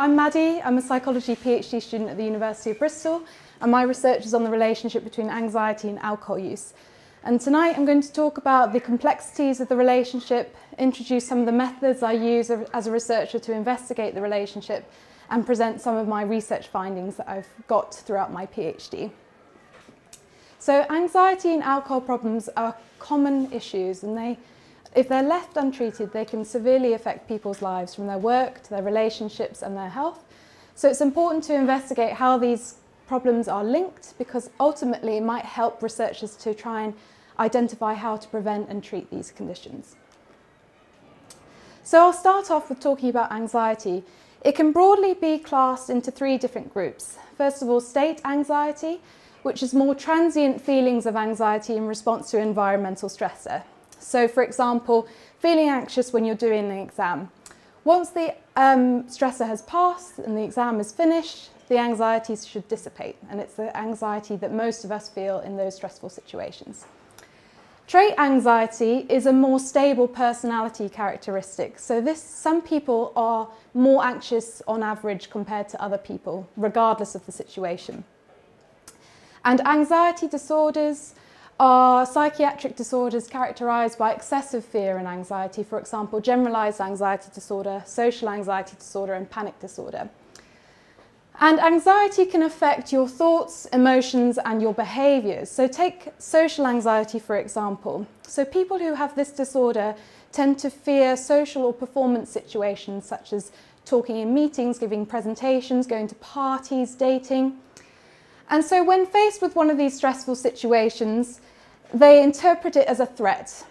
I'm Maddy, I'm a psychology PhD student at the University of Bristol and my research is on the relationship between anxiety and alcohol use. And tonight I'm going to talk about the complexities of the relationship, introduce some of the methods I use as a researcher to investigate the relationship and present some of my research findings that I've got throughout my PhD. So anxiety and alcohol problems are common issues and they if they're left untreated, they can severely affect people's lives from their work to their relationships and their health. So it's important to investigate how these problems are linked because ultimately it might help researchers to try and identify how to prevent and treat these conditions. So I'll start off with talking about anxiety. It can broadly be classed into three different groups. First of all, state anxiety, which is more transient feelings of anxiety in response to environmental stressor. So for example, feeling anxious when you're doing an exam. Once the um, stressor has passed and the exam is finished, the anxiety should dissipate. And it's the anxiety that most of us feel in those stressful situations. Trait anxiety is a more stable personality characteristic. So this, some people are more anxious on average compared to other people, regardless of the situation. And anxiety disorders are psychiatric disorders characterised by excessive fear and anxiety, for example, generalised anxiety disorder, social anxiety disorder and panic disorder. And anxiety can affect your thoughts, emotions and your behaviours. So take social anxiety for example. So people who have this disorder tend to fear social or performance situations such as talking in meetings, giving presentations, going to parties, dating. And so when faced with one of these stressful situations, they interpret it as a threat.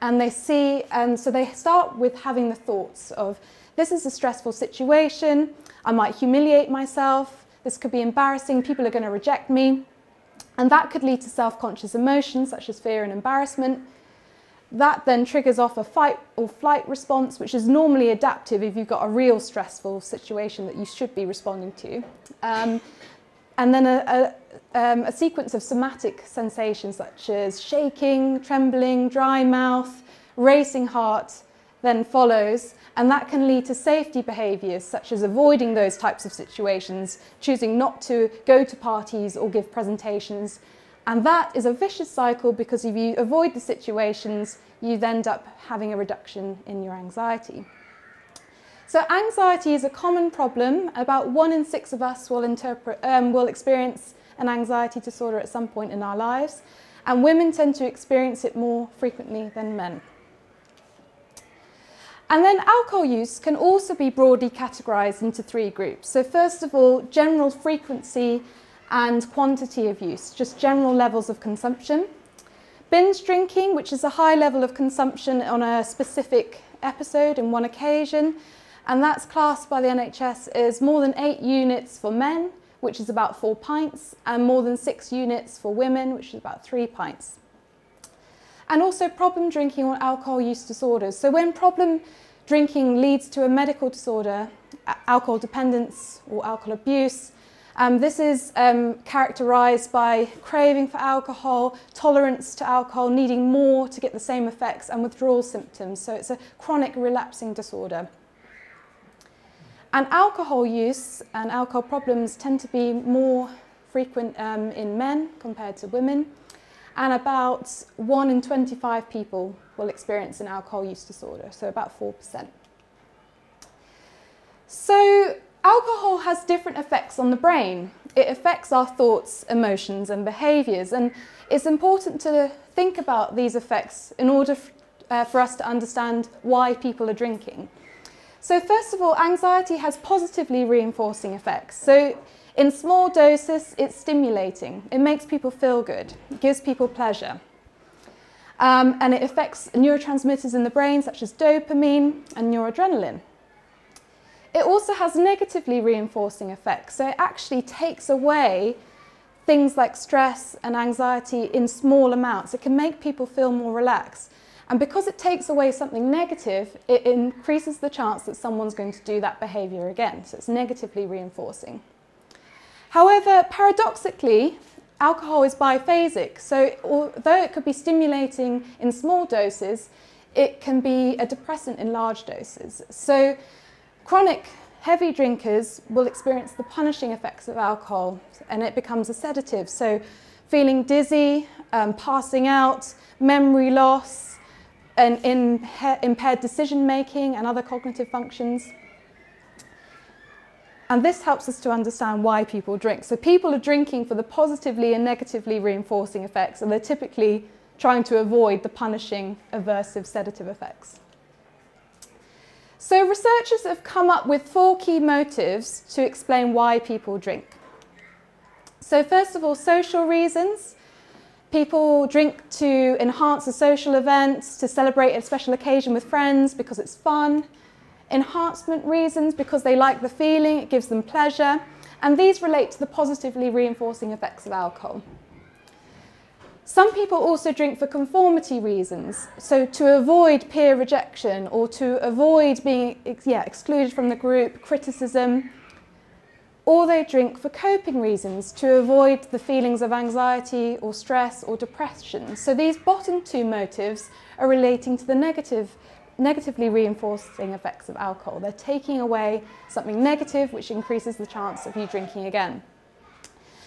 And they see, and so they start with having the thoughts of, this is a stressful situation, I might humiliate myself, this could be embarrassing, people are going to reject me. And that could lead to self-conscious emotions such as fear and embarrassment. That then triggers off a fight or flight response, which is normally adaptive if you've got a real stressful situation that you should be responding to. Um, and then a, a, um, a sequence of somatic sensations such as shaking, trembling, dry mouth, racing heart then follows and that can lead to safety behaviours such as avoiding those types of situations, choosing not to go to parties or give presentations. And that is a vicious cycle because if you avoid the situations, you end up having a reduction in your anxiety. So anxiety is a common problem. About one in six of us will, um, will experience an anxiety disorder at some point in our lives, and women tend to experience it more frequently than men. And then alcohol use can also be broadly categorised into three groups. So first of all, general frequency and quantity of use, just general levels of consumption. Binge drinking, which is a high level of consumption on a specific episode in one occasion, and that's classed by the NHS as more than eight units for men, which is about four pints, and more than six units for women, which is about three pints. And also problem drinking or alcohol use disorders. So when problem drinking leads to a medical disorder, alcohol dependence or alcohol abuse, um, this is um, characterised by craving for alcohol, tolerance to alcohol, needing more to get the same effects, and withdrawal symptoms. So it's a chronic relapsing disorder. And alcohol use and alcohol problems tend to be more frequent um, in men compared to women. And about 1 in 25 people will experience an alcohol use disorder, so about 4%. So alcohol has different effects on the brain. It affects our thoughts, emotions and behaviours and it's important to think about these effects in order uh, for us to understand why people are drinking. So first of all, anxiety has positively reinforcing effects. So in small doses, it's stimulating. It makes people feel good. It gives people pleasure. Um, and it affects neurotransmitters in the brain, such as dopamine and noradrenaline. It also has negatively reinforcing effects. So it actually takes away things like stress and anxiety in small amounts. It can make people feel more relaxed. And because it takes away something negative, it increases the chance that someone's going to do that behaviour again. So it's negatively reinforcing. However, paradoxically, alcohol is biphasic. So although it could be stimulating in small doses, it can be a depressant in large doses. So chronic heavy drinkers will experience the punishing effects of alcohol and it becomes a sedative. So feeling dizzy, um, passing out, memory loss, and impaired decision making and other cognitive functions. And this helps us to understand why people drink. So people are drinking for the positively and negatively reinforcing effects, and they're typically trying to avoid the punishing, aversive, sedative effects. So researchers have come up with four key motives to explain why people drink. So first of all, social reasons. People drink to enhance a social event, to celebrate a special occasion with friends because it's fun. Enhancement reasons because they like the feeling, it gives them pleasure. And these relate to the positively reinforcing effects of alcohol. Some people also drink for conformity reasons, so to avoid peer rejection or to avoid being yeah, excluded from the group, criticism, or they drink for coping reasons to avoid the feelings of anxiety or stress or depression. So these bottom two motives are relating to the negative, negatively reinforcing effects of alcohol. They're taking away something negative which increases the chance of you drinking again.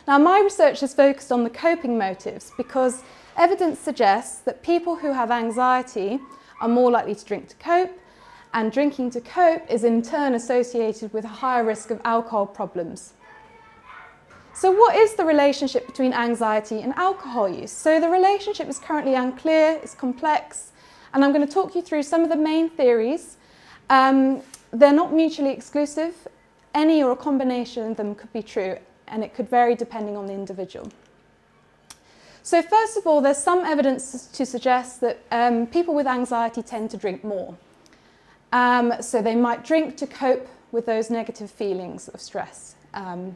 Now, my research has focused on the coping motives because evidence suggests that people who have anxiety are more likely to drink to cope, and drinking to cope is in turn associated with a higher risk of alcohol problems. So what is the relationship between anxiety and alcohol use? So the relationship is currently unclear, it's complex, and I'm going to talk you through some of the main theories. Um, they're not mutually exclusive. Any or a combination of them could be true and it could vary depending on the individual. So first of all, there's some evidence to suggest that um, people with anxiety tend to drink more. Um, so they might drink to cope with those negative feelings of stress. Um,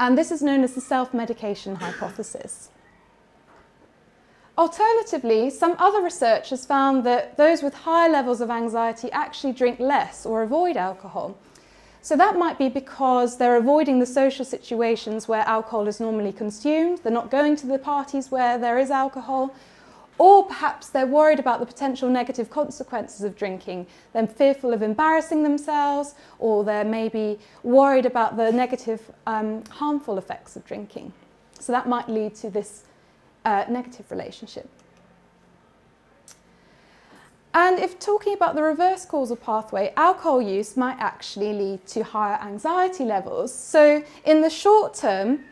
and this is known as the self-medication hypothesis. Alternatively, some other research has found that those with higher levels of anxiety actually drink less or avoid alcohol. So that might be because they're avoiding the social situations where alcohol is normally consumed, they're not going to the parties where there is alcohol, or perhaps they're worried about the potential negative consequences of drinking. They're fearful of embarrassing themselves, or they're maybe worried about the negative, um, harmful effects of drinking. So that might lead to this uh, negative relationship. And if talking about the reverse causal pathway, alcohol use might actually lead to higher anxiety levels. So in the short term,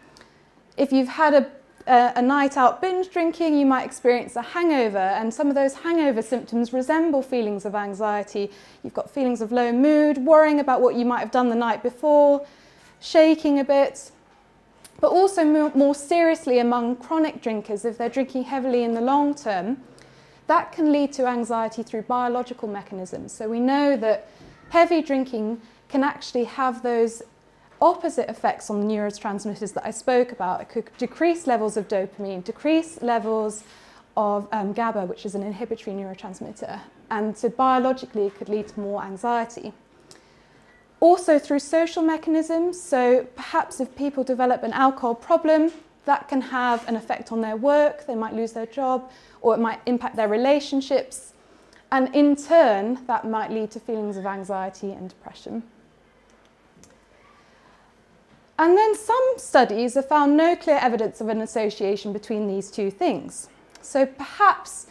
if you've had a, a, night out binge drinking, you might experience a hangover, and some of those hangover symptoms resemble feelings of anxiety. You've got feelings of low mood, worrying about what you might have done the night before, shaking a bit. But also more seriously among chronic drinkers, if they're drinking heavily in the long term, that can lead to anxiety through biological mechanisms. So we know that heavy drinking can actually have those opposite effects on the neurotransmitters that I spoke about. It could decrease levels of dopamine, decrease levels of um, GABA, which is an inhibitory neurotransmitter. And so biologically, it could lead to more anxiety. Also through social mechanisms, so perhaps if people develop an alcohol problem, that can have an effect on their work, they might lose their job, or it might impact their relationships. And in turn, that might lead to feelings of anxiety and depression. And then some studies have found no clear evidence of an association between these two things. So perhaps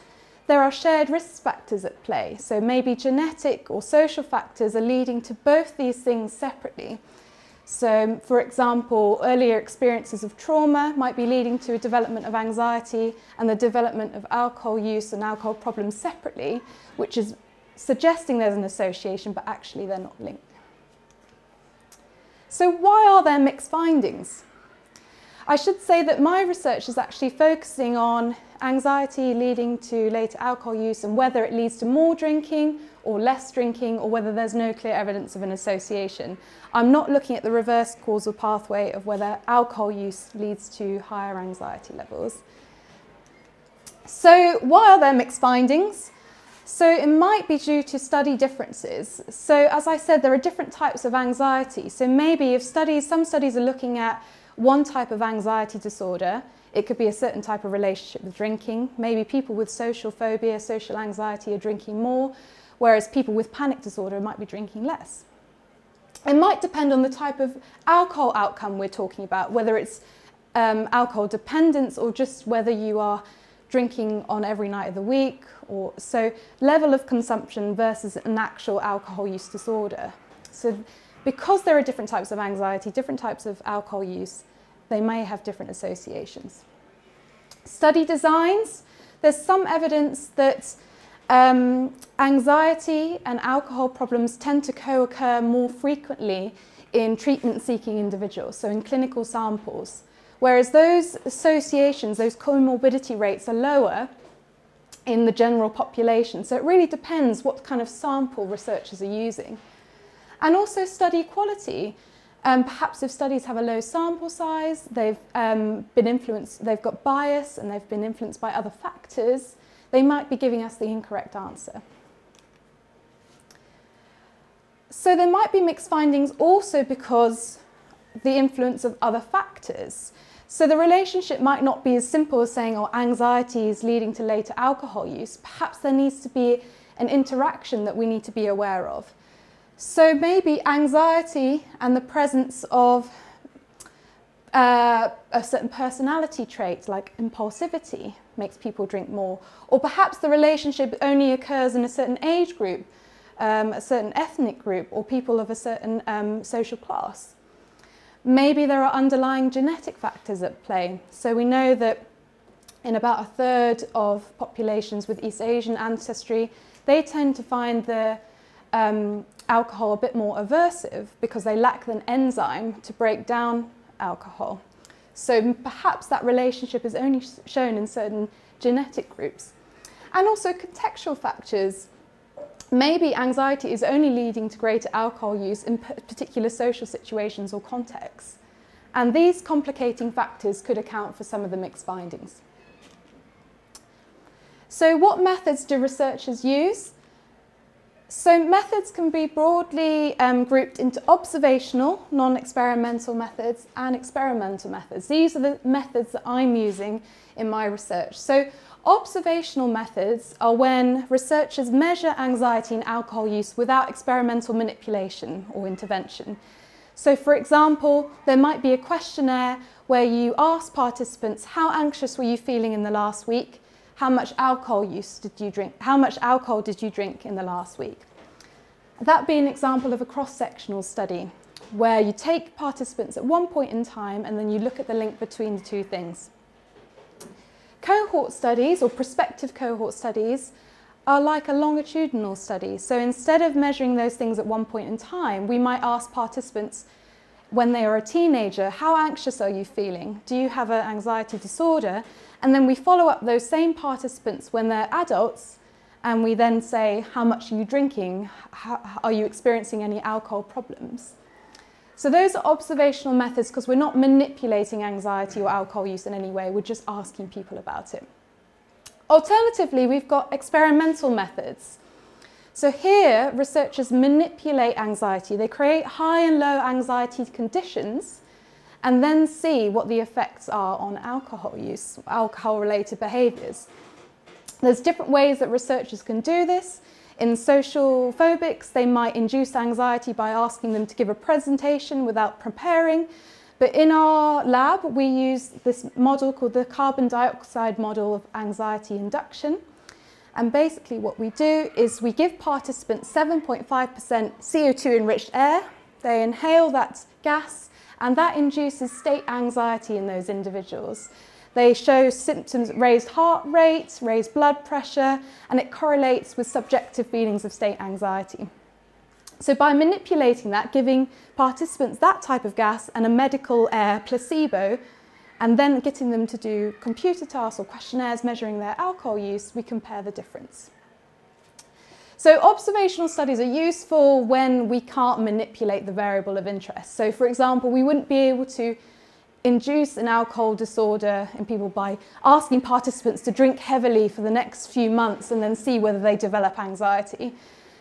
there are shared risk factors at play. So maybe genetic or social factors are leading to both these things separately. So, for example, earlier experiences of trauma might be leading to a development of anxiety and the development of alcohol use and alcohol problems separately, which is suggesting there's an association, but actually they're not linked. So why are there mixed findings? I should say that my research is actually focusing on anxiety leading to later alcohol use and whether it leads to more drinking or less drinking or whether there's no clear evidence of an association. I'm not looking at the reverse causal pathway of whether alcohol use leads to higher anxiety levels. So why are there mixed findings? So it might be due to study differences. So as I said, there are different types of anxiety. So maybe if studies, some studies are looking at one type of anxiety disorder, it could be a certain type of relationship with drinking. Maybe people with social phobia, social anxiety are drinking more, whereas people with panic disorder might be drinking less. It might depend on the type of alcohol outcome we're talking about, whether it's um, alcohol dependence or just whether you are drinking on every night of the week or so level of consumption versus an actual alcohol use disorder. So because there are different types of anxiety, different types of alcohol use, they may have different associations. Study designs, there's some evidence that um, anxiety and alcohol problems tend to co-occur more frequently in treatment-seeking individuals, so in clinical samples. Whereas those associations, those comorbidity rates are lower in the general population. So it really depends what kind of sample researchers are using. And also study quality. Um, perhaps if studies have a low sample size, they've um, been influenced, they've got bias and they've been influenced by other factors, they might be giving us the incorrect answer. So there might be mixed findings also because the influence of other factors. So the relationship might not be as simple as saying, oh, anxiety is leading to later alcohol use. Perhaps there needs to be an interaction that we need to be aware of. So maybe anxiety and the presence of uh, a certain personality trait like impulsivity makes people drink more. Or perhaps the relationship only occurs in a certain age group, um, a certain ethnic group, or people of a certain um, social class. Maybe there are underlying genetic factors at play. So we know that in about a third of populations with East Asian ancestry, they tend to find the um, alcohol a bit more aversive because they lack an enzyme to break down alcohol. So perhaps that relationship is only shown in certain genetic groups. And also contextual factors maybe anxiety is only leading to greater alcohol use in particular social situations or contexts. And these complicating factors could account for some of the mixed findings. So what methods do researchers use? So methods can be broadly um, grouped into observational, non-experimental methods and experimental methods. These are the methods that I'm using in my research. So Observational methods are when researchers measure anxiety and alcohol use without experimental manipulation or intervention. So for example, there might be a questionnaire where you ask participants, how anxious were you feeling in the last week? How much alcohol use did you drink? How much alcohol did you drink in the last week? That'd be an example of a cross-sectional study where you take participants at one point in time and then you look at the link between the two things. Cohort studies or prospective cohort studies are like a longitudinal study. So instead of measuring those things at one point in time, we might ask participants when they are a teenager, how anxious are you feeling? Do you have an anxiety disorder? And then we follow up those same participants when they're adults and we then say, how much are you drinking? How, are you experiencing any alcohol problems? So those are observational methods because we're not manipulating anxiety or alcohol use in any way, we're just asking people about it. Alternatively, we've got experimental methods. So here, researchers manipulate anxiety. They create high and low anxiety conditions and then see what the effects are on alcohol use, alcohol-related behaviours. There's different ways that researchers can do this. In social phobics, they might induce anxiety by asking them to give a presentation without preparing. But in our lab, we use this model called the carbon dioxide model of anxiety induction. And basically what we do is we give participants 7.5% CO2 enriched air. They inhale that gas and that induces state anxiety in those individuals. They show symptoms, raised heart rate, raised blood pressure, and it correlates with subjective feelings of state anxiety. So by manipulating that, giving participants that type of gas and a medical air placebo, and then getting them to do computer tasks or questionnaires measuring their alcohol use, we compare the difference. So observational studies are useful when we can't manipulate the variable of interest. So for example, we wouldn't be able to induce an alcohol disorder in people by asking participants to drink heavily for the next few months and then see whether they develop anxiety.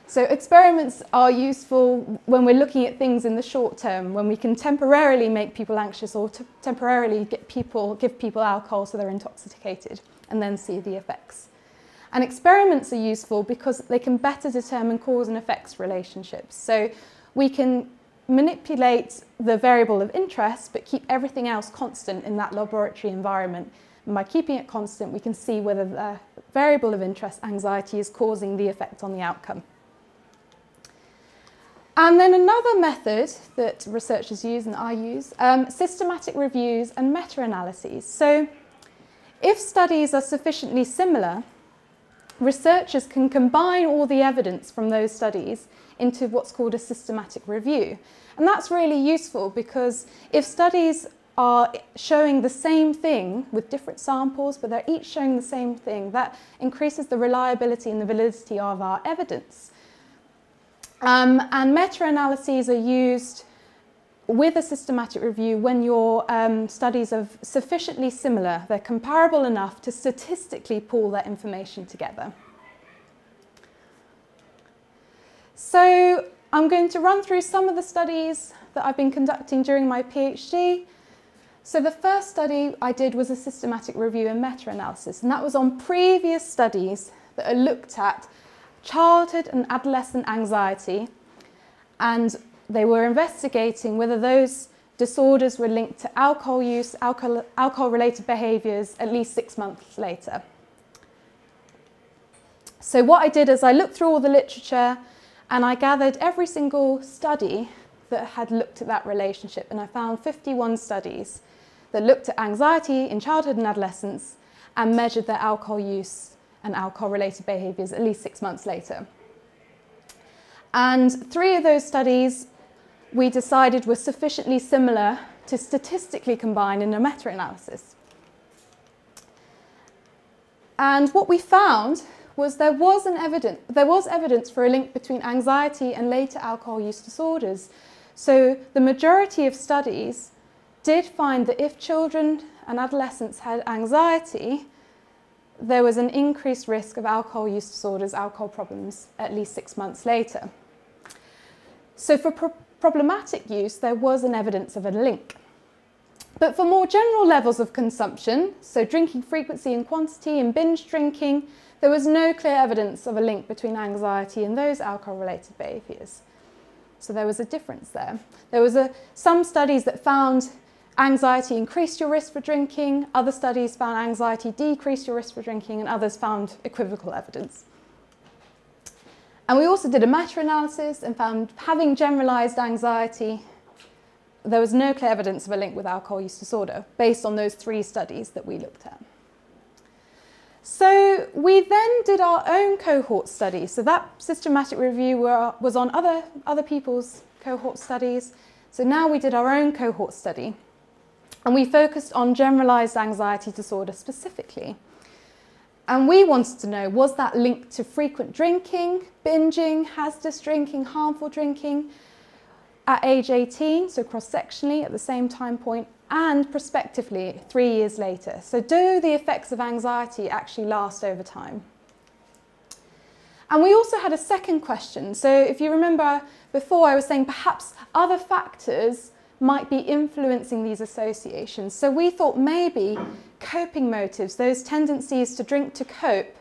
So experiments are useful when we're looking at things in the short term, when we can temporarily make people anxious or temporarily get people, give people alcohol so they're intoxicated and then see the effects. And experiments are useful because they can better determine cause and effects relationships. So we can manipulate the variable of interest but keep everything else constant in that laboratory environment. And by keeping it constant, we can see whether the variable of interest, anxiety, is causing the effect on the outcome. And then another method that researchers use and I use, um, systematic reviews and meta-analyses. So if studies are sufficiently similar, researchers can combine all the evidence from those studies into what's called a systematic review. And that's really useful because if studies are showing the same thing with different samples, but they're each showing the same thing, that increases the reliability and the validity of our evidence. Um, and meta-analyses are used with a systematic review when your um, studies are sufficiently similar, they're comparable enough to statistically pull that information together. So I'm going to run through some of the studies that I've been conducting during my PhD. So the first study I did was a systematic review and meta-analysis, and that was on previous studies that looked at childhood and adolescent anxiety, and they were investigating whether those disorders were linked to alcohol use, alcohol, alcohol-related behaviours at least six months later. So what I did is I looked through all the literature and I gathered every single study that had looked at that relationship and I found 51 studies that looked at anxiety in childhood and adolescence and measured their alcohol use and alcohol-related behaviours at least six months later. And three of those studies we decided were sufficiently similar to statistically combine in a meta-analysis. And what we found was there was, an evidence, there was evidence for a link between anxiety and later alcohol use disorders. So the majority of studies did find that if children and adolescents had anxiety, there was an increased risk of alcohol use disorders, alcohol problems, at least six months later. So for problematic use, there was an evidence of a link. But for more general levels of consumption, so drinking frequency and quantity and binge drinking, there was no clear evidence of a link between anxiety and those alcohol-related behaviours. So there was a difference there. There was a, some studies that found anxiety increased your risk for drinking, other studies found anxiety decreased your risk for drinking, and others found equivocal evidence. And we also did a meta-analysis and found having generalised anxiety, there was no clear evidence of a link with alcohol use disorder based on those three studies that we looked at. So we then did our own cohort study. So that systematic review were, was on other, other people's cohort studies. So now we did our own cohort study. And we focused on generalised anxiety disorder specifically. And we wanted to know, was that linked to frequent drinking, binging, hazardous drinking, harmful drinking at age 18, so cross-sectionally at the same time point, and prospectively three years later. So do the effects of anxiety actually last over time? And we also had a second question. So if you remember before, I was saying perhaps other factors might be influencing these associations. So we thought maybe coping motives, those tendencies to drink to cope,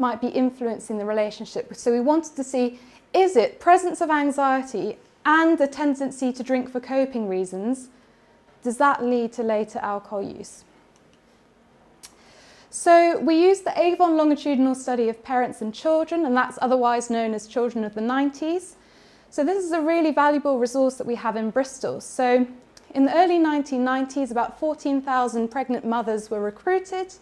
might be influencing the relationship. So we wanted to see, is it presence of anxiety and the tendency to drink for coping reasons, does that lead to later alcohol use? So we used the Avon longitudinal study of parents and children, and that's otherwise known as Children of the 90s. So this is a really valuable resource that we have in Bristol. So in the early 1990s, about 14,000 pregnant mothers were recruited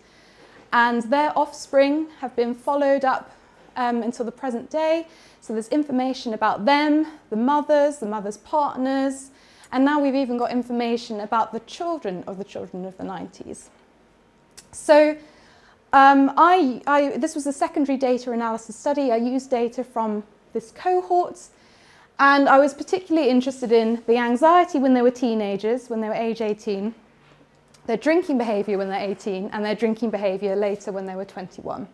and their offspring have been followed up um, until the present day. So there's information about them, the mothers, the mothers' partners, and now we've even got information about the children of the children of the 90s. So um, I, I, this was a secondary data analysis study. I used data from this cohort and I was particularly interested in the anxiety when they were teenagers, when they were age 18, their drinking behaviour when they're 18, and their drinking behaviour later when they were 21.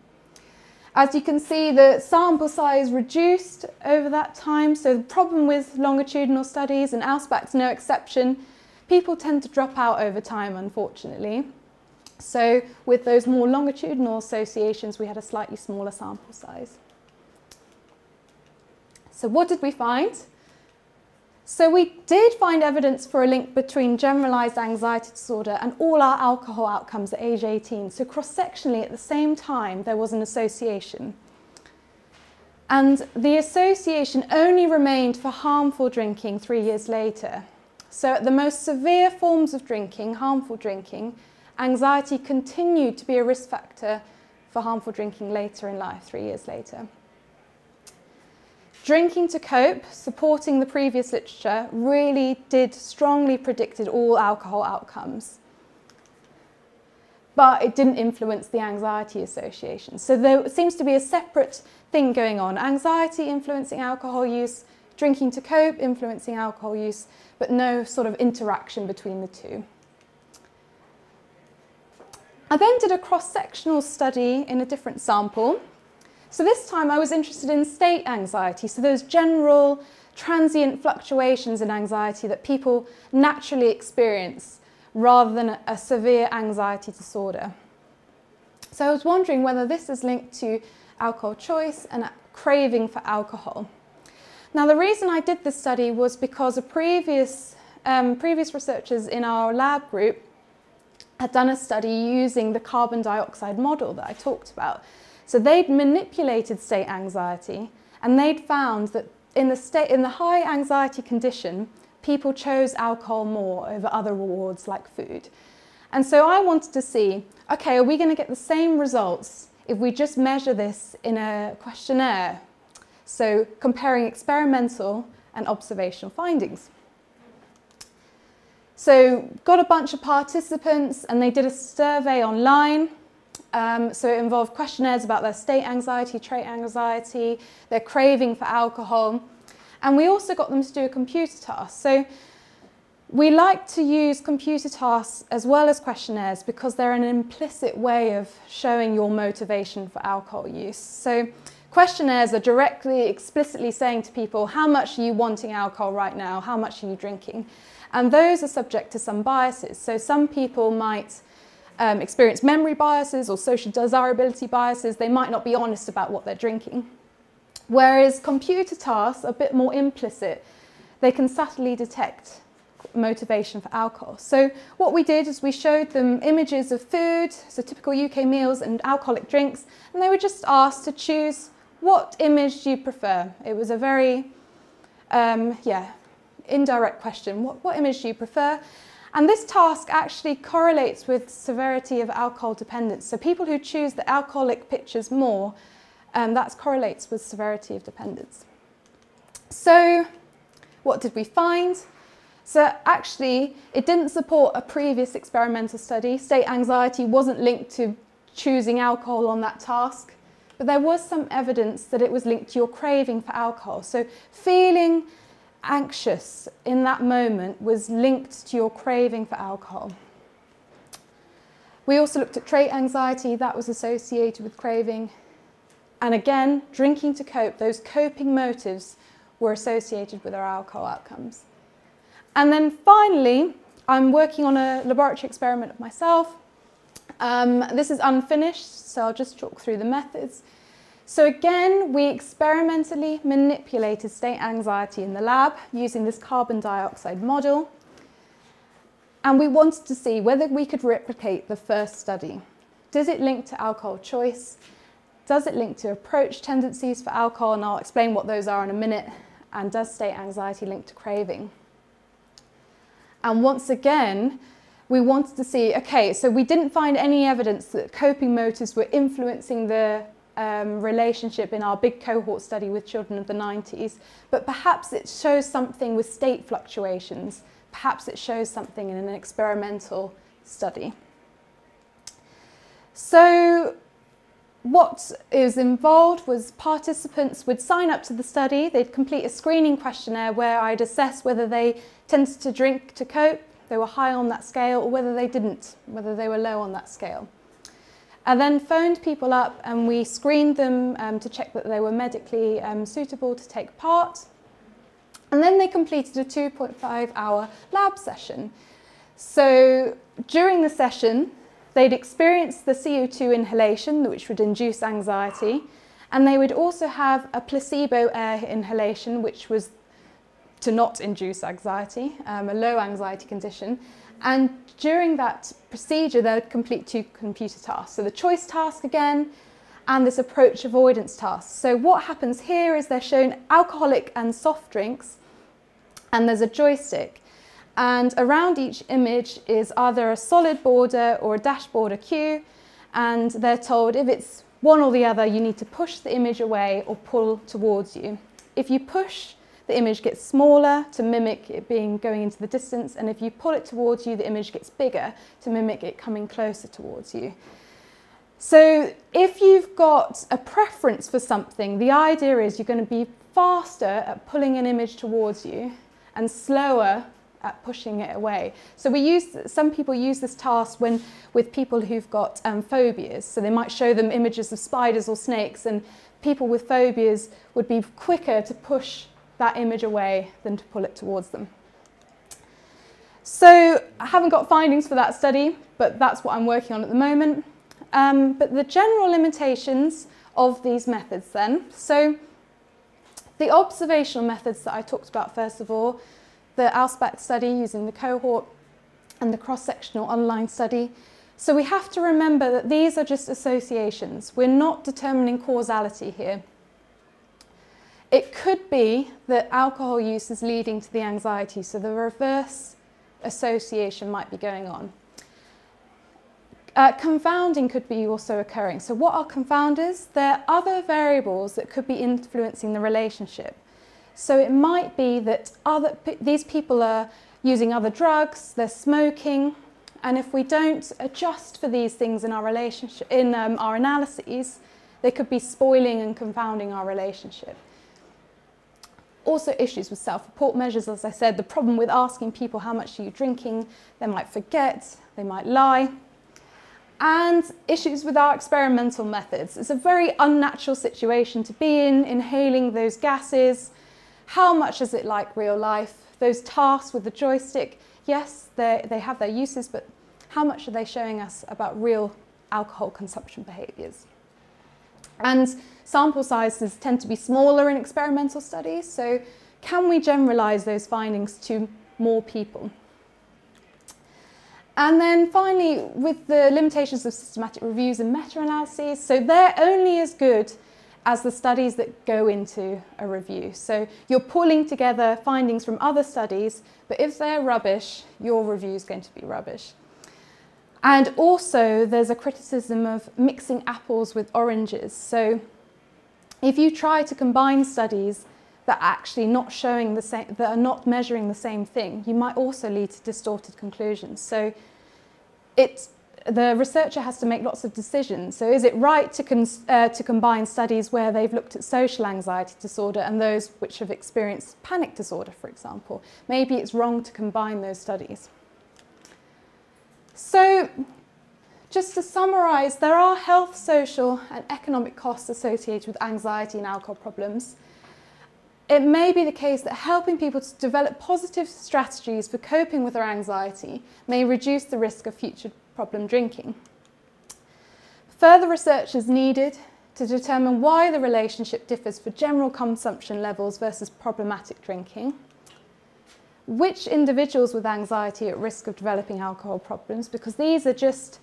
As you can see, the sample size reduced over that time. So the problem with longitudinal studies, and ALSPAC's no exception, people tend to drop out over time, unfortunately. So with those more longitudinal associations, we had a slightly smaller sample size. So what did we find? So we did find evidence for a link between generalised anxiety disorder and all our alcohol outcomes at age 18. So cross-sectionally at the same time there was an association. And the association only remained for harmful drinking three years later. So at the most severe forms of drinking, harmful drinking, anxiety continued to be a risk factor for harmful drinking later in life, three years later. Drinking to cope, supporting the previous literature, really did strongly predicted all alcohol outcomes. But it didn't influence the anxiety association. So there seems to be a separate thing going on. Anxiety influencing alcohol use, drinking to cope influencing alcohol use, but no sort of interaction between the two. I then did a cross-sectional study in a different sample so this time I was interested in state anxiety, so those general transient fluctuations in anxiety that people naturally experience rather than a, severe anxiety disorder. So I was wondering whether this is linked to alcohol choice and craving for alcohol. Now the reason I did this study was because a previous, um, previous researchers in our lab group had done a study using the carbon dioxide model that I talked about. So they'd manipulated state anxiety and they'd found that in the, state, in the high anxiety condition, people chose alcohol more over other rewards like food. And so I wanted to see, okay, are we going to get the same results if we just measure this in a questionnaire? So comparing experimental and observational findings. So got a bunch of participants and they did a survey online um, so it involved questionnaires about their state anxiety, trait anxiety, their craving for alcohol. And we also got them to do a computer task. So we like to use computer tasks as well as questionnaires because they're an implicit way of showing your motivation for alcohol use. So questionnaires are directly, explicitly saying to people, how much are you wanting alcohol right now? How much are you drinking? And those are subject to some biases. So some people might um, experience memory biases or social desirability biases, they might not be honest about what they're drinking. Whereas computer tasks are a bit more implicit. They can subtly detect motivation for alcohol. So what we did is we showed them images of food, so typical UK meals and alcoholic drinks, and they were just asked to choose what image do you prefer. It was a very, um, yeah, indirect question. What, what image do you prefer? And this task actually correlates with severity of alcohol dependence. So people who choose the alcoholic pictures more, um, that correlates with severity of dependence. So what did we find? So actually, it didn't support a previous experimental study. State anxiety wasn't linked to choosing alcohol on that task, but there was some evidence that it was linked to your craving for alcohol. So feeling anxious in that moment was linked to your craving for alcohol. We also looked at trait anxiety, that was associated with craving. And again, drinking to cope, those coping motives were associated with our alcohol outcomes. And then finally, I'm working on a laboratory experiment of myself. Um, this is unfinished, so I'll just talk through the methods. So again, we experimentally manipulated state anxiety in the lab using this carbon dioxide model. And we wanted to see whether we could replicate the first study. Does it link to alcohol choice? Does it link to approach tendencies for alcohol? And I'll explain what those are in a minute. And does state anxiety link to craving? And once again, we wanted to see, okay, so we didn't find any evidence that coping motives were influencing the um, relationship in our big cohort study with children of the 90s, but perhaps it shows something with state fluctuations. Perhaps it shows something in an experimental study. So what is involved was participants would sign up to the study, they'd complete a screening questionnaire where I'd assess whether they tended to drink to cope, they were high on that scale, or whether they didn't, whether they were low on that scale. I then phoned people up and we screened them um, to check that they were medically um, suitable to take part. And then they completed a 2.5 hour lab session. So during the session, they'd experience the CO2 inhalation, which would induce anxiety, and they would also have a placebo air inhalation, which was to not induce anxiety, um, a low anxiety condition. And during that procedure, they'll complete two computer tasks. So the choice task again, and this approach avoidance task. So what happens here is they're shown alcoholic and soft drinks, and there's a joystick. And around each image is either a solid border or a dashed border cue, and they're told if it's one or the other, you need to push the image away or pull towards you. If you push, the image gets smaller to mimic it being going into the distance, and if you pull it towards you, the image gets bigger to mimic it coming closer towards you. So if you've got a preference for something, the idea is you're going to be faster at pulling an image towards you and slower at pushing it away. So we use, some people use this task when, with people who've got um, phobias. So they might show them images of spiders or snakes and people with phobias would be quicker to push that image away than to pull it towards them. So I haven't got findings for that study, but that's what I'm working on at the moment. Um, but the general limitations of these methods then. So the observational methods that I talked about first of all, the ALSPAC study using the cohort and the cross-sectional online study. So we have to remember that these are just associations. We're not determining causality here. It could be that alcohol use is leading to the anxiety, so the reverse association might be going on. Uh, confounding could be also occurring. So what are confounders? They're other variables that could be influencing the relationship. So it might be that other, these people are using other drugs, they're smoking, and if we don't adjust for these things in our relationship, in um, our analyses, they could be spoiling and confounding our relationship. Also issues with self-report measures, as I said, the problem with asking people how much are you drinking, they might forget, they might lie. And issues with our experimental methods. It's a very unnatural situation to be in, inhaling those gases, how much is it like real life? Those tasks with the joystick, yes, they have their uses, but how much are they showing us about real alcohol consumption behaviours? And sample sizes tend to be smaller in experimental studies, so can we generalise those findings to more people? And then finally, with the limitations of systematic reviews and meta-analyses, so they're only as good as the studies that go into a review. So you're pulling together findings from other studies, but if they're rubbish, your review is going to be rubbish. And also there's a criticism of mixing apples with oranges. So if you try to combine studies that are actually not showing the same, that are not measuring the same thing, you might also lead to distorted conclusions. So it's the researcher has to make lots of decisions. So is it right to, uh, to combine studies where they've looked at social anxiety disorder and those which have experienced panic disorder, for example? Maybe it's wrong to combine those studies. So just to summarise, there are health, social and economic costs associated with anxiety and alcohol problems. It may be the case that helping people to develop positive strategies for coping with their anxiety may reduce the risk of future problem drinking. Further research is needed to determine why the relationship differs for general consumption levels versus problematic drinking, which individuals with anxiety at risk of developing alcohol problems, because these are just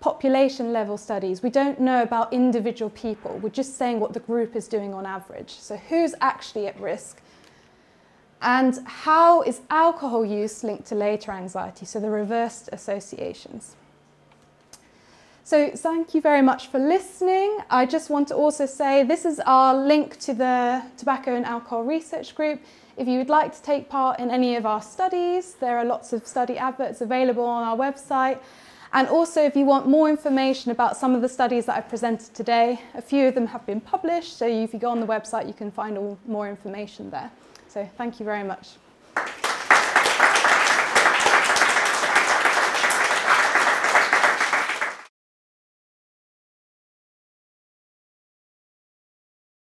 population level studies. We don't know about individual people. We're just saying what the group is doing on average. So who's actually at risk? And how is alcohol use linked to later anxiety? So the reversed associations. So thank you very much for listening. I just want to also say this is our link to the Tobacco and Alcohol Research Group. If you would like to take part in any of our studies, there are lots of study adverts available on our website. And also if you want more information about some of the studies that I presented today, a few of them have been published, so if you go on the website you can find all more information there. So thank you very much.